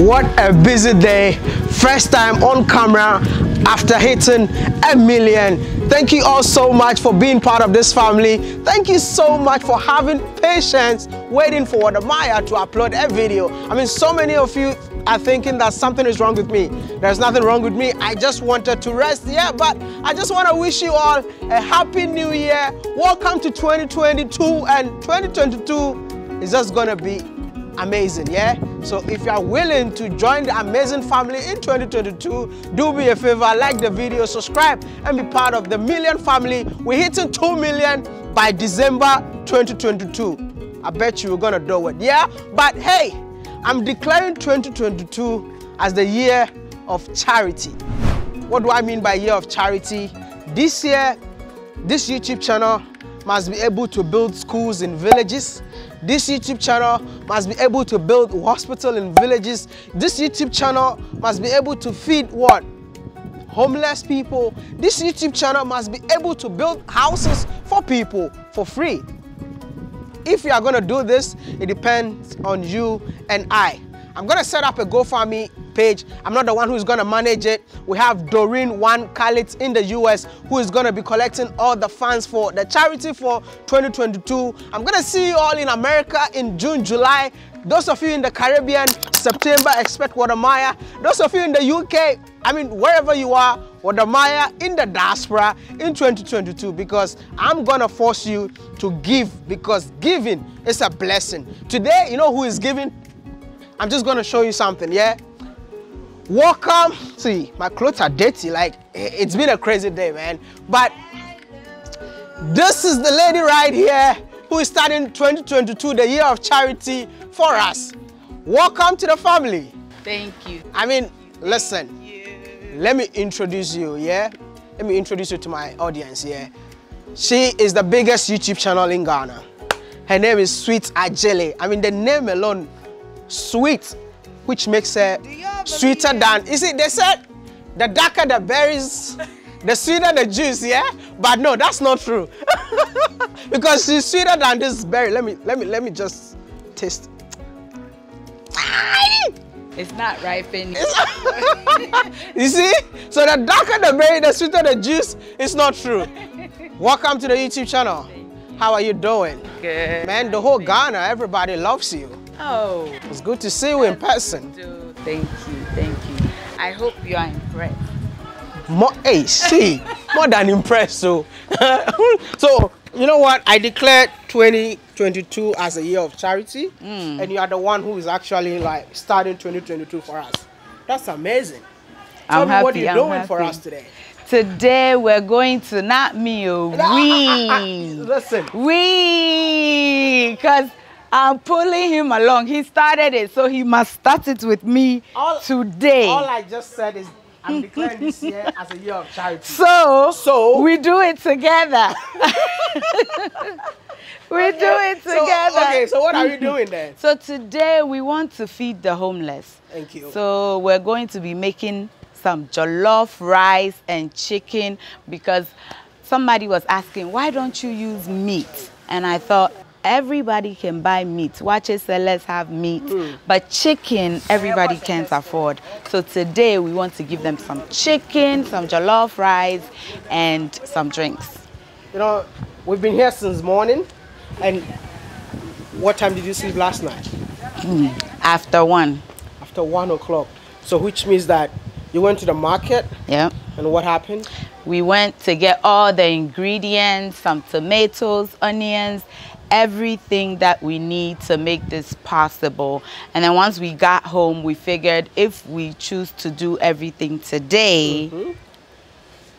What a busy day. First time on camera after hitting a million. Thank you all so much for being part of this family. Thank you so much for having patience waiting for Wode Maya to upload a video. I mean, so many of you are thinking that something is wrong with me. There's nothing wrong with me. I just wanted to rest. Yeah, but I just want to wish you all a happy new year. Welcome to 2022 and 2022 is just going to be amazing, yeah? So if you are willing to join the amazing family in 2022, do me a favor, like the video, subscribe, and be part of the million family. We're hitting 2 million by December 2022. I bet you we're gonna do it, yeah? But hey, I'm declaring 2022 as the year of charity. What do I mean by year of charity? This year, this YouTube channel must be able to build schools in villages. This YouTube channel must be able to build hospital in villages. This YouTube channel must be able to feed what? Homeless people. This YouTube channel must be able to build houses for people for free. If you are going to do this, it depends on you and I. I'm going to set up a GoFundMe page. I'm not the one who's going to manage it. We have Doreen One Khalid in the US who is going to be collecting all the funds for the charity for 2022. I'm going to see you all in America in June, July. Those of you in the Caribbean, September, expect Wode Maya. Those of you in the UK, I mean, wherever you are, Wode Maya in the diaspora in 2022 because I'm going to force you to give because giving is a blessing. Today, you know who is giving? I'm just going to show you something, yeah? Welcome. See, my clothes are dirty. Like, eh, it's been a crazy day, man. But this is the lady right here who is starting 2022, the year of charity for us. Welcome to the family. Thank you. I mean, listen, let me introduce you, yeah? Let me introduce you to my audience, yeah? She is the biggest YouTube channel in Ghana. Her name is Sweet Adjeley. I mean, the name alone, Sweet, which makes it sweeter than, you see, they said the darker the berries, the sweeter the juice, yeah? But no, that's not true. because she's sweeter than this berry. Let me, let me, let me just taste. It's not ripened. you see? So the darker the berry, the sweeter the juice. It's not true. Welcome to the YouTube channel. How are you doing? Good. Man, the whole Ghana, everybody loves you. Oh. It's good to see you in person. Thank you, thank you. I hope you are impressed. More, hey, see, more than impressed. So, so you know what? I declared 2022 as a year of charity, Mm. and you are the one who is actually like starting 2022 for us. That's amazing. Tell I'm me what happy, you're I'm doing for us today. Today we're going to not me, oh, we. Listen, We, because I'm pulling him along. He started it, so he must start it with me All- today. all I just said is I'm declaring this year as a year of charity. so, So- we do it together. we do it So, together. okay, so what are we doing then? So today we want to feed the homeless. Thank you. So we're going to be making some jollof rice and chicken because somebody was asking, why don't you use meat? And I thought, everybody can buy meat. Waakye sellers have meat, hmm. but chicken, everybody can't afford. So today we want to give them some chicken, some jollof rice, and some drinks. You know, we've been here since morning, and what time did you sleep last night? Hmm. After one, After one o'clock. So which means that you went to the market, yeah. and what happened? We went to get all the ingredients, some tomatoes, onions, everything that we need to make this possible. And then once we got home, we figured if we choose to do everything today,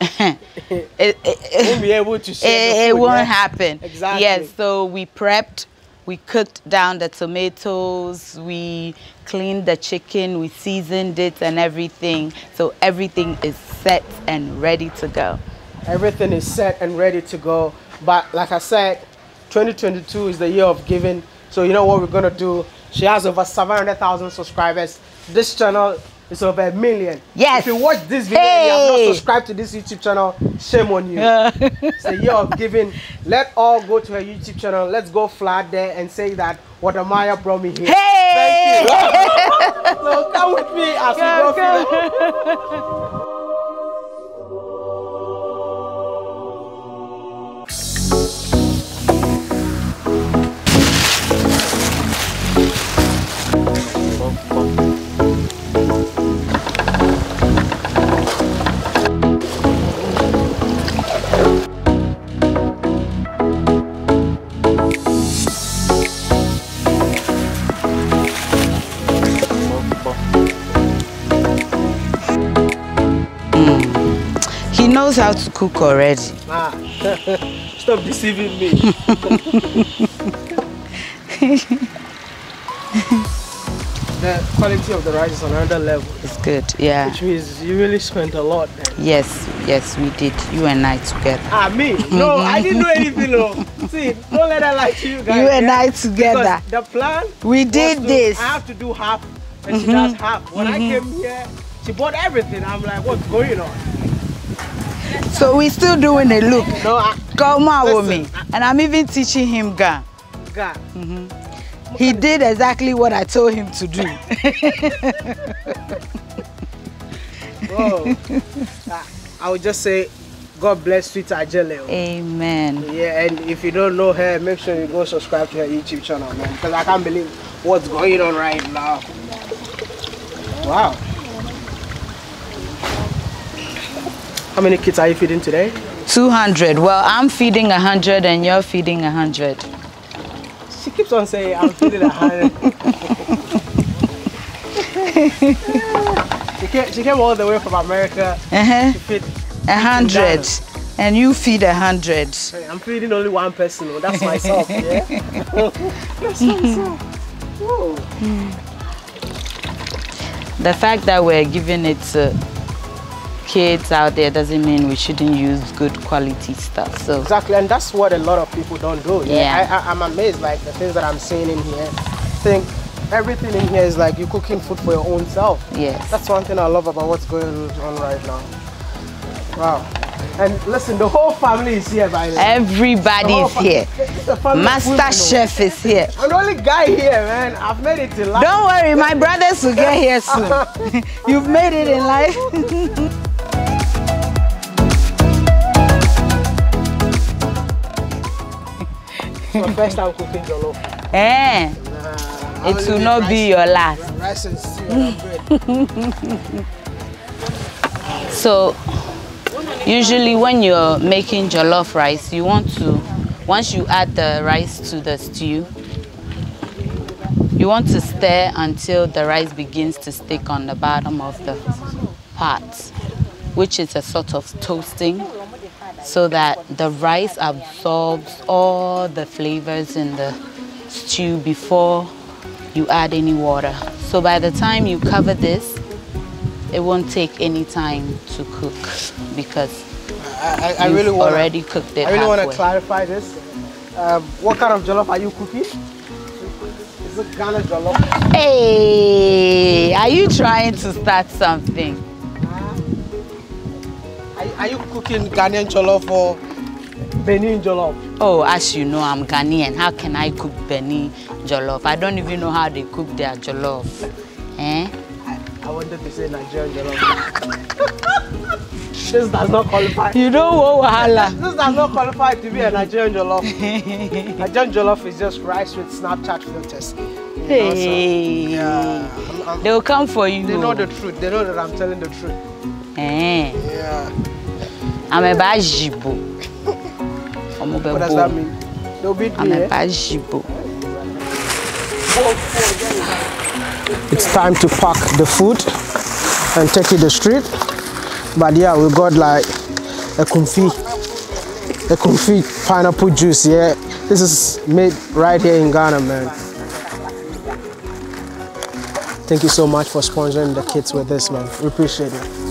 it, it, it- Won't be able to share it, it won't yeah? happen. Exactly. Yes, so we prepped, we cooked down the tomatoes, we cleaned the chicken, we seasoned it and everything. So everything is set and ready to go. Everything is set and ready to go. But like I said, 2022 is the year of giving. So you know what we're gonna do? She has over 700,000 subscribers. This channel is over a million. Yes. If you watch this video and you have not subscribed to this YouTube channel, shame on you. it's the year of giving. Let all go to her YouTube channel. Let's go flat there and say that Wode Maya brought me here. Hey! Thank you. so come with me as we go knows how to cook already. Ah, stop deceiving me. the quality of the rice is on another level, It's good, yeah. which means you really spent a lot then. Yes, yes, we did. You and I together. Ah, me? No, I didn't do anything. No. See, don't let her lie to you guys. You and yeah? I together. Because the plan. We did to- this. I have to do half, and she does mm-hmm. half. When I mm-hmm. came here, she bought everything. I'm like, what's going on? So we're still doing a look. No, I, Come on with me. And I'm even teaching him Ga. God. He did exactly what I told him to do. Ah, I would just say, God bless Sweet Adjeley. Amen. Yeah, and if you don't know her, make sure you go subscribe to her YouTube channel, man. Because I can't believe what's going on right now. Wow. How many kids are you feeding today? 200. Well, I'm feeding 100 and you're feeding 100. She keeps on saying I'm feeding a hundred. she, came, she came all the way from America Uh-huh. to feed. 100. And you feed a 100. Hey, I'm feeding only one person. oh, That's myself. Yeah. That's myself. Whoa. The fact that we're giving it to kids out there doesn't mean we shouldn't use good quality stuff. So Exactly, and that's what a lot of people don't do. Yeah. I, I, I'm amazed, like the things that I'm seeing in here. I think everything in here is like you're cooking food for your own self. yes. That's one thing I love about what's going on right now. Wow. And listen, the whole family is here by the way. The whole Everybody's here. It's a family of Master chef is here. I'm the only guy here, man. I've made it to life. Don't worry, my brothers will get here soon. You've made it in life. It's my first time cooking jollof. eh, Nah, it only will not rice- be your last. Rice and stew and bread. So usually when you're making jollof rice, you want to, once you add the rice to the stew, you want to stir until the rice begins to stick on the bottom of the pot, which is a sort of toasting so that the rice absorbs all the flavors in the stew before you add any water. So by the time you cover this, it won't take any time to cook because I, I, I really want already cooked it I really want to clarify this. Um, what kind of jollof are you cooking? Is it Ghana jollof? Hey, are you trying to start something? Are, you- cooking Ghanaian jollof or Benin jollof? Oh, as you know, I'm Ghanaian. How can I cook Beni jollof? I don't even know how they cook their jollof. Eh? I, I wanted to say Nigerian jollof. this does not qualify. You don't want wahala. This does not qualify to be a Nigerian jollof. Nigerian jollof is just rice with Snapchat filters. You know, so, Hey, yeah, I'm- I'm- they'll come for you. they know the truth. They know that I'm telling the truth. Eh, Yeah. I'm a bajibo. What does that mean? They'll beat I'm me. a eh? bajibo. It's time to pack the food and take it the street. But yeah, we got like a kumfi, a kumfi pineapple juice. Yeah, this is made right here in Ghana, man. Thank you so much for sponsoring the kids with this, man. We appreciate it.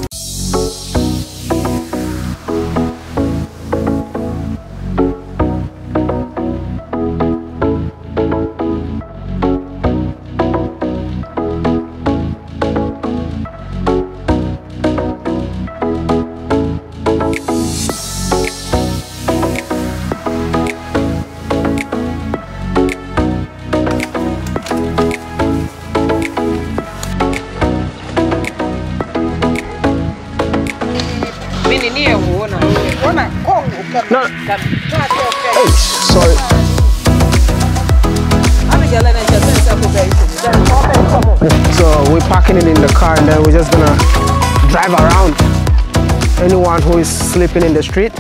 Sleeping in the street,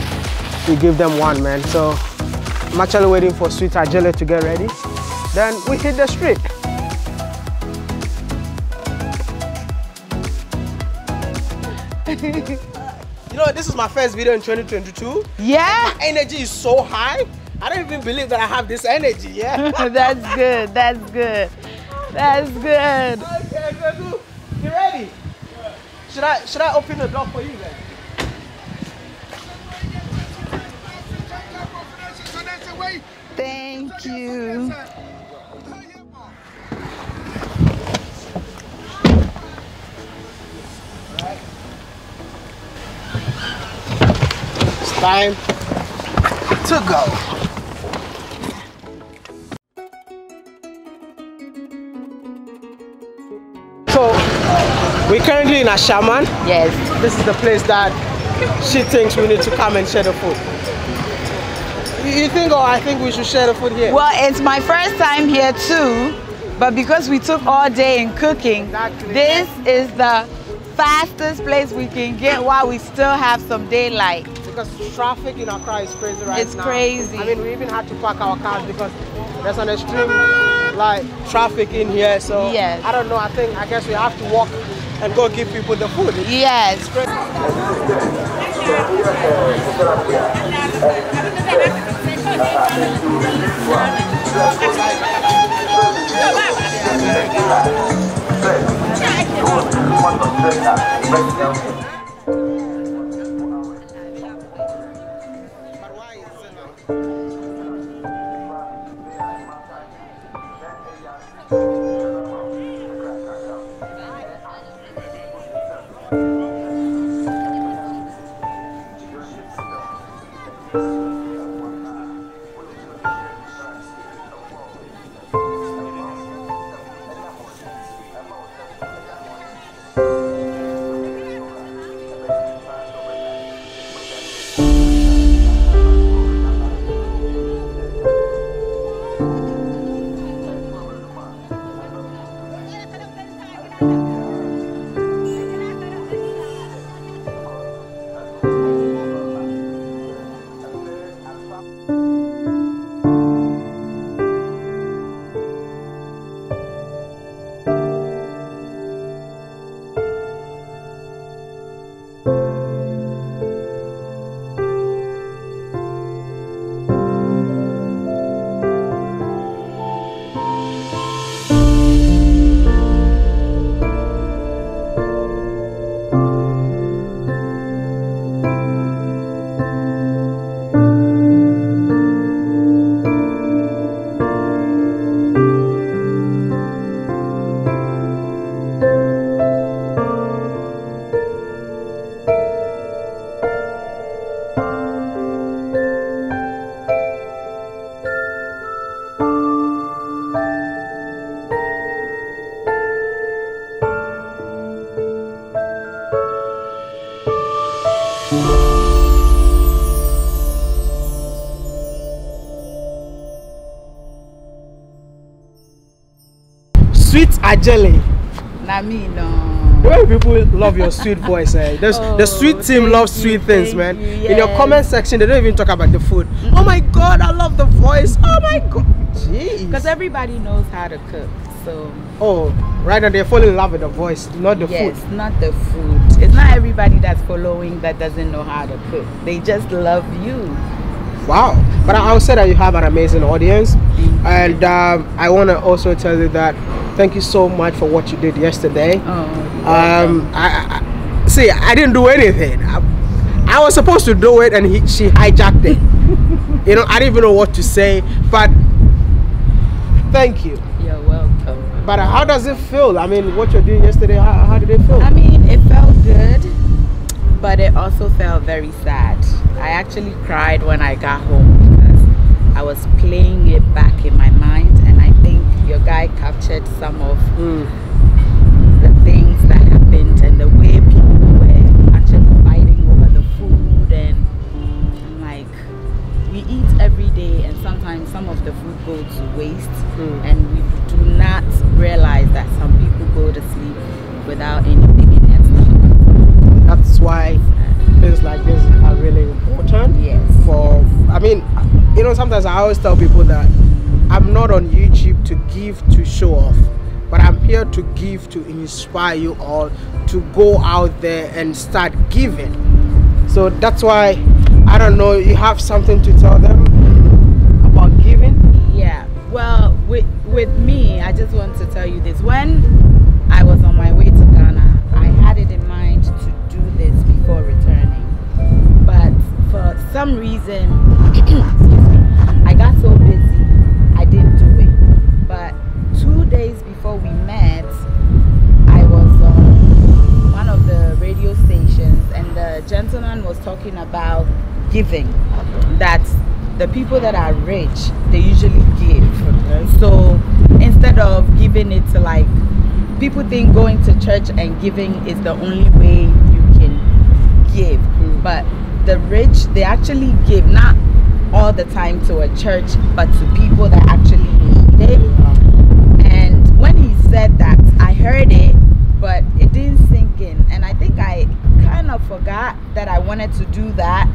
we give them one, man. So I'm actually waiting for Sweet Adjeley to get ready. Then we hit the street. you know, this is my first video in 2022. Yeah, Energy is so high. I don't even believe that I have this energy, yeah? that's good. That's good. That's good. Okay, Gregu, you ready? Should I should I open the door for you then? Thank you. It's time to go. So we're currently in Ashaiman. Yes. This is the place that she thinks we need to come and share the food. You you think, or I think we should share the food here? Well, it's my first time here too, but because we took all day in cooking, Exactly. this is the fastest place we can get while we still have some daylight. because traffic in Accra is crazy right It's now. It's crazy. I mean, we even had to park our cars because there's an extreme like traffic in here. So Yes. I don't know. I think I guess we have to walk and go give people the food. 对，如果是换成这样，那你要。Adjeley. Na me no. way people love your sweet voice, eh? The, Oh, the sweet team loves you, sweet things, man. you, In your comment section, they don't even talk about the food. Oh my god, I love the voice. Oh my god. Jeez. Because everybody knows how to cook. So Oh, right now they're falling in love with the voice, not the yes, food. not the food. It's not everybody that's following that doesn't know how to cook. They just love you. Wow. But I, would say that you have an amazing audience. And um, I want to also tell you that thank you so much for what you did yesterday. Oh, Um, I, I, I- see, I didn't do anything. I, I was supposed to do it, and he, she hijacked it. you know, I didn't even know what to say, but thank you. you're welcome. But how does it feel? I mean, what you're doing yesterday, how, how did it feel? I mean, it felt good, but it also felt very sad. I actually cried when I got home because I was playing it back in my mind, and I think your guy captured some of Mm. the things that happened and the way people were actually fighting over the food and like we eat every day and sometimes some of the food goes to waste Mm. and we do not realize that some people go to sleep without anything in their stomach. That's why things like this are really important. Yes. For, I mean, you know, sometimes I always tell people that I'm not on YouTube to give to show off, but I'm here to give to inspire you all to go out there and start giving. So that's why I don't know. You have something to tell them about giving. Yeah. Well, with with me, I just want to tell you this. When I was on my way to some reason, I got so busy, I didn't do it. But two days before we met, I was on one of the radio stations, and the gentleman was talking about giving. That the people that are rich, they usually give. Okay. So instead of giving it to like people think going to church and giving is the only way you can give, Mm. but the rich they actually give not all the time to a church, but to people that actually need it. And when he said that, I heard it, but it didn't sink in. And I think I kind of forgot that I wanted to do that.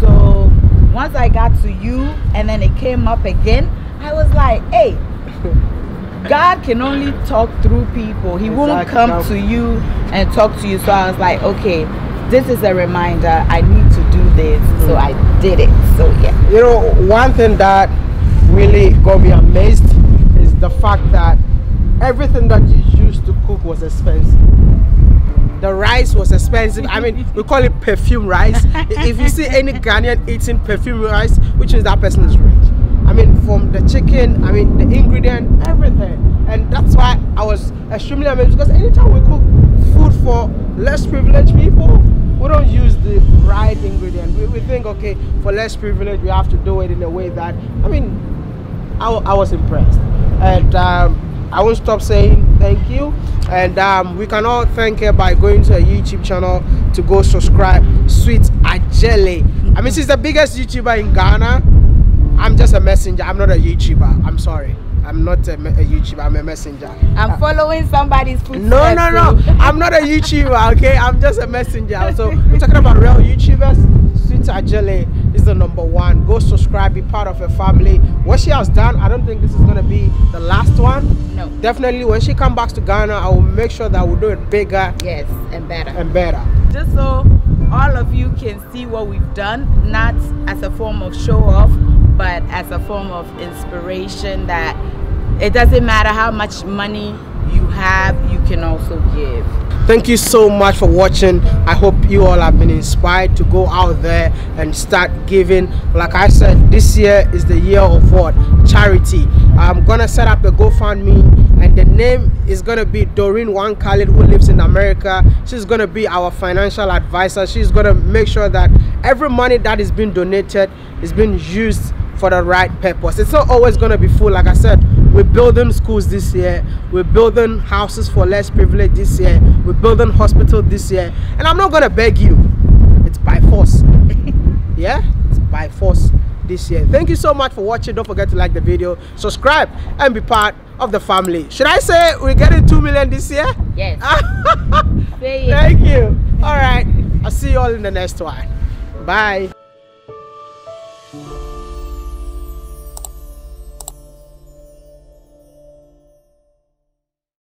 So once I got to you and then it came up again, I was like, hey, God can only talk through people. He won't come to you and talk to you. So I was like, okay, this is a reminder. I need this. So I did it. So yeah. You know, one thing that really got me amazed is the fact that everything that you used to cook was expensive. The rice was expensive. I mean, we call it perfume rice. if you see any Ghanaian eating perfume rice, which means that person is rich. I mean, from the chicken, I mean, the ingredient, everything. And that's why I was extremely amazed because anytime we cook food for less privileged people, we don't use the right ingredient. We, we think, okay, for less privilege, we have to do it in a way that, I mean, I, I was impressed. And um, I won't stop saying thank you. And um, we can all thank her by going to her YouTube channel to go subscribe. Sweet Adjeley. I mean, she's the biggest YouTuber in Ghana. I'm just a messenger. I'm not a YouTuber. I'm sorry. I'm not a, a YouTuber. I'm a messenger. I'm following somebody's footsteps. No, no, no. I'm not a YouTuber, okay? I'm just a messenger. So we're talking about real YouTubers. Sweet Adjeley is the number one. Go subscribe, be part of her family. What she has done, I don't think this is gonna be the last one. No. Definitely, when she comes back to Ghana, I will make sure that we'll do it bigger Yes, and better. and better. Just so all of you can see what we've done, not as a form of show off, but as a form of inspiration that it doesn't matter how much money you have, you can also give. Thank you so much for watching. I hope you all have been inspired to go out there and start giving. Like I said, this year is the year of what? Charity. I'm gonna set up a GoFundMe and the name is gonna be Doreen Wan Khalid who lives in America. She's gonna be our financial advisor. She's gonna make sure that every money that is being donated is being used for the right purpose. It's not always gonna be full. Like I said, we're building schools this year. We're building houses for less privileged this year. We're building hospital this year. And I'm not gonna beg you. It's by force. yeah? It's by force this year. Thank you so much for watching. Don't forget to like the video, subscribe, and be part of the family. Should I say we're getting 2 million this year? Yes. Thank you. All right. I'll see you all in the next one. Bye.